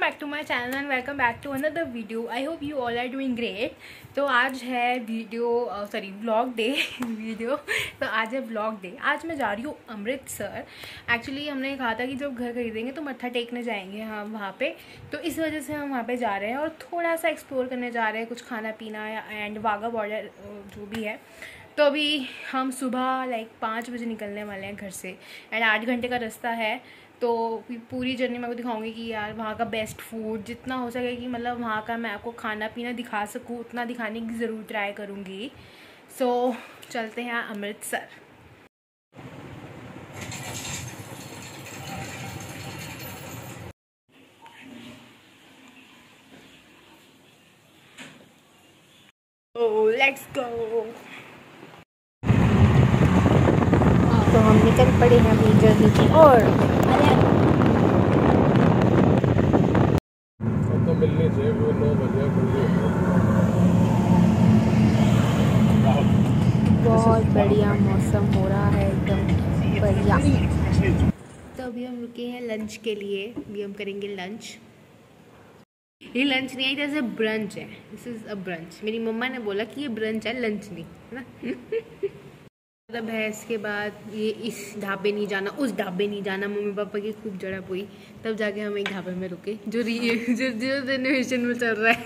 Welcome back to my channel and welcome back to another video I hope you all are doing great तो आज है video sorry blog day video तो आज है blog day आज मैं जा रही हूँ अमृतसर. एक्चुअली हमने कहा था कि जब घर खरीदेंगे तो मत्था टेकने जाएँगे हम वहाँ पे. तो इस वजह से हम वहाँ पे जा रहे हैं और थोड़ा सा एक्सप्लोर करने जा रहे हैं कुछ खाना पीना एंड वाघा बॉर्डर जो भी है. तो अभी हम सुबह लाइक पाँच बजे निकलने वाले हैं घर से एंड आठ घंटे का रास्ता है तो पूरी जर्नी मैं आपको दिखाऊँगी कि यार वहाँ का बेस्ट फ़ूड जितना हो सके कि मतलब वहाँ का मैं आपको खाना पीना दिखा सकूँ उतना दिखाने की ज़रूर ट्राई करूँगी। सो so, चलते हैं अमृतसर। Oh, गो तो हम निकल पड़े हैं अपनी जर्नी की और तो बहुत बढ़िया मौसम हो रहा है एकदम बढ़िया। तो अभी हम रुके हैं लंच के लिए अभी हम करेंगे लंच। ये लंच नहीं आई जैसे ब्रंच है। दिस इज़ अ ब्रंच मेरी मम्मा ने बोला कि ये ब्रंच है लंच नहीं है ना? मतलब है के बाद ये इस ढाबे नहीं जाना उस ढाबे नहीं जाना मम्मी पापा की खूब जड़प हुई। तब जाके हम एक ढाबे में रुके जो री जो जो रेनोवेशन में चल रहा है।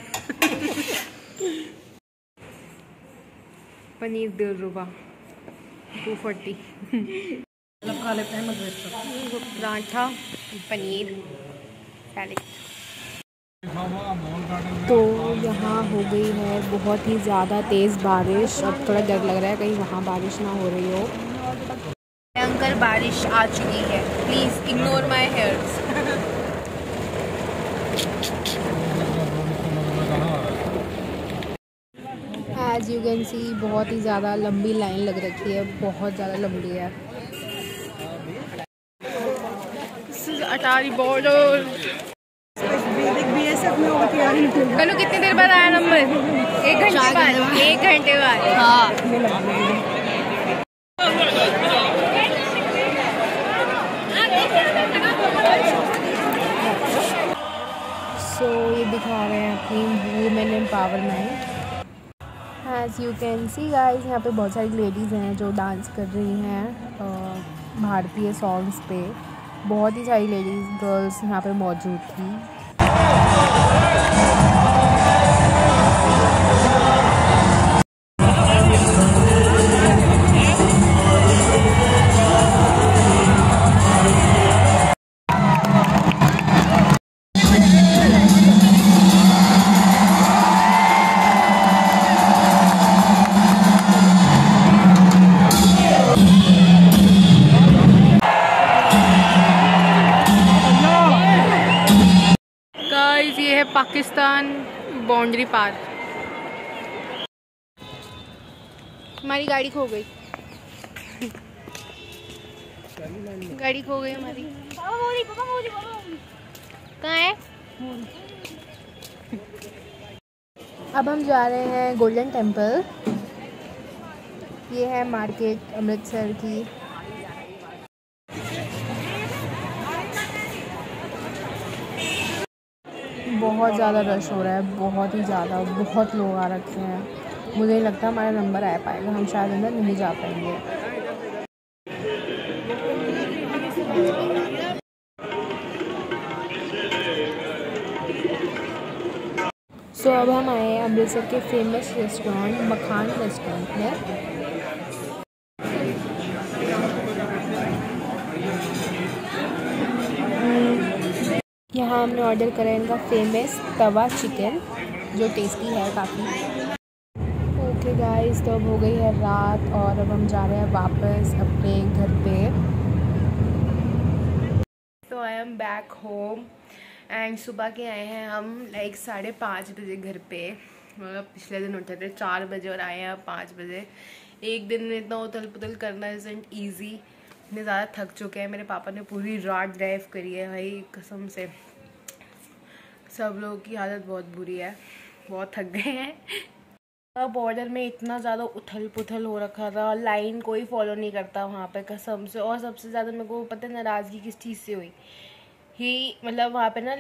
पनीर डेढ़ रुबा टू फोर्टी खा लेते हैं पराठा पनीर सैलेड तो यहाँ हो गई है बहुत ही ज़्यादा तेज़ बारिश। अब थोड़ा डर लग रहा है कहीं वहाँ बारिश ना हो रही हो। भयंकर बारिश आ चुकी है। Please ignore my hairs as you can see बहुत ही ज़्यादा लंबी लाइन लग रखी है बहुत ज़्यादा लंबी है। अटारी बॉर्डर कलू कितनी देर बाद आया नंबर? एक घंटे बाद। एक घंटे बाद। हाँ। सो so, ये दिखा रहे हैं अपनी women empowerment as you can see guys यहाँ पे बहुत सारी लेडीज़ हैं जो डांस कर रही हैं भारतीय सॉन्ग्स पे। बहुत ही सारी लेडीज़ गर्ल्स यहाँ पे मौजूद थी। 네. पाकिस्तान बाउंड्री पार। हमारी गाड़ी खो गई। गाड़ी खो गई हमारी। कहाँ है? अब हम जा रहे हैं गोल्डन टेंपल ये है मार्केट अमृतसर की। बहुत ज़्यादा रश हो रहा है बहुत ही ज़्यादा बहुत लोग आ रखे हैं। मुझे नहीं लगता हमारा नंबर आ पाएगा हम शायद अंदर नहीं जा पाएँगे। सो so, अब हम आए अमृतसर के फ़ेमस रेस्टोरेंट मखान रेस्टोरेंट में। यहाँ हमने ऑर्डर करा है इनका फ़ेमस तवा चिकन जो टेस्टी है काफ़ी। ओके गाइस तो अब हो गई है रात और अब हम जा रहे हैं वापस अपने घर पे। तो I am back home and सुबह के आए हैं हम लाइक साढ़े पाँच बजे घर पे। मतलब पिछले दिन उठे थे, चार बजे और आए हैं अब पाँच बजे। एक दिन में इतना उथल पुथल करना इजेंट ईजी इतने ज़्यादा थक चुके हैं। मेरे पापा ने पूरी रात ड्राइव करी है भाई, कसम से। सब लोगों की हालत बहुत बुरी है। बहुत थक गए हैं। बॉर्डर में इतना ज़्यादा उथल पुथल हो रखा था। लाइन कोई फॉलो नहीं करता वहाँ पे, कसम से। और सबसे ज़्यादा मेरे को पता नाराज़गी किस चीज़ से हुई? ही मतलब वहाँ पे ना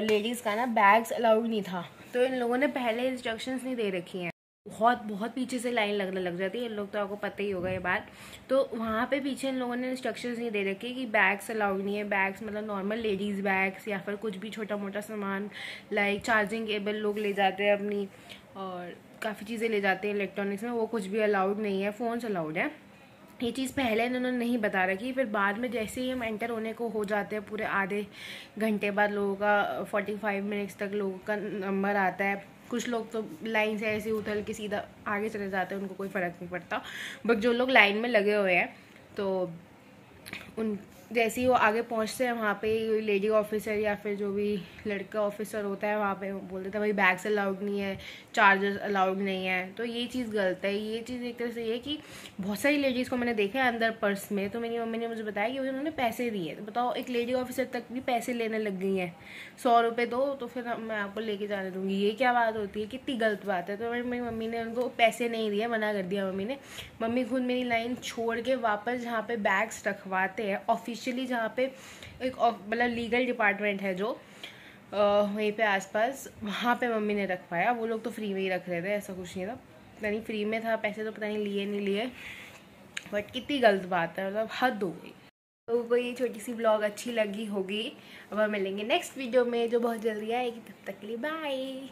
लेडीज़ का ना बैग्स अलाउड नहीं था। तो इन लोगों ने पहले इंस्ट्रक्शंस नहीं दे रखी हैं। बहुत बहुत पीछे से लाइन लगने लग जाती है। इन लोग तो आपको पता ही होगा ये बात। तो वहाँ पे पीछे इन लोगों ने इंस्ट्रक्शंस नहीं दे रखे कि बैग्स अलाउड नहीं है। बैग्स मतलब नॉर्मल लेडीज़ बैग्स या फिर कुछ भी छोटा मोटा सामान लाइक चार्जिंग केबल लोग ले जाते हैं अपनी और काफ़ी चीज़ें ले जाते हैं इलेक्ट्रॉनिक्स में। वो कुछ भी अलाउड नहीं है। फ़ोन्स अलाउड है। ये चीज़ पहले इन्होंने नहीं बता रखी। फिर बाद में जैसे ही हम एंटर होने को हो जाते हैं, पूरे आधे घंटे बाद लोगों का फोर्टी फाइव मिनट्स तक लोगों का नंबर आता है। कुछ लोग तो लाइन से ऐसे उथल के सीधा आगे चले जाते हैं, उनको कोई फ़र्क नहीं पड़ता। बट जो लोग लाइन में लगे हुए हैं तो उन जैसे ही वो आगे पहुँचते हैं, वहाँ पे लेडी ऑफिसर या फिर जो भी लड़का ऑफिसर होता है, वहाँ पे बोल देता है, भाई बैग्स अलाउड नहीं है चार्जर्स अलाउड नहीं है। तो ये चीज़ गलत है। ये चीज़ एक तरह से ये कि बहुत सारी लेडीज़ को मैंने देखा है अंदर पर्स में तो मेरी मम्मी ने मुझे बताया कि उन्होंने पैसे दिए तो बताओ, एक लेडी ऑफिसर तक भी पैसे लेने लग गई हैं। सौ रुपये दो तो फिर मैं आपको लेके जाने दूँगी। ये क्या बात होती है? कितनी गलत बात है। तो मेरी मम्मी ने उनको पैसे नहीं दिए, मना कर दिया मम्मी ने। मम्मी खुद मेरी लाइन छोड़ के वापस जहाँ पर बैग्स रखवाते हैं ऑफिशियली जहाँ पे एक मतलब लीगल डिपार्टमेंट है जो वहीं पे आसपास, वहाँ पे मम्मी ने रखवाया वो लोग तो फ्री में ही रख रहे थे, ऐसा कुछ नहीं था। पता नहीं फ्री में था, पैसे तो पता नहीं लिए नहीं लिए। बट कितनी गलत बात है मतलब हद हो गई। तो कोई छोटी सी ब्लॉग अच्छी लगी होगी। अब हम मिलेंगे नेक्स्ट वीडियो में, जो बहुत जल्दी आएगी, तब तक के लिए बाय